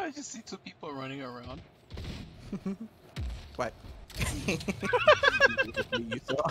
I just see two people running around. what? you saw?